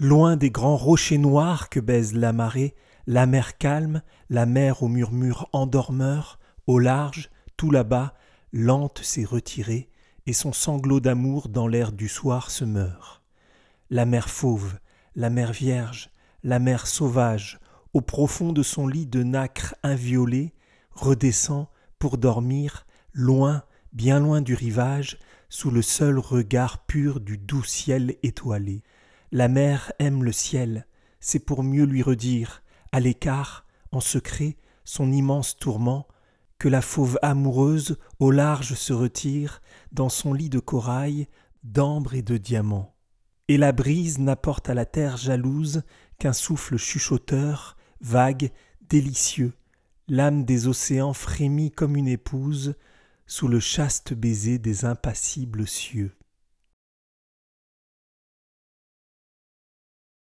Loin des grands rochers noirs que baise la marée, la mer calme, la mer au murmure endormeur, au large, tout là-bas, lente s'est retirée, et son sanglot d'amour dans l'air du soir se meurt. La mer fauve, la mer vierge, la mer sauvage, au profond de son lit de nacre inviolé, redescend pour dormir, loin, bien loin du rivage, sous le seul regard pur du doux ciel étoilé. La mer aime le ciel, c'est pour mieux lui redire, à l'écart, en secret, son immense tourment, que la fauve amoureuse au large se retire dans son lit de corail, d'ambre et de diamant. Et la brise n'apporte à la terre jalouse qu'un souffle chuchoteur, vague, délicieux. L'âme des océans frémit comme une épouse sous le chaste baiser des impassibles cieux.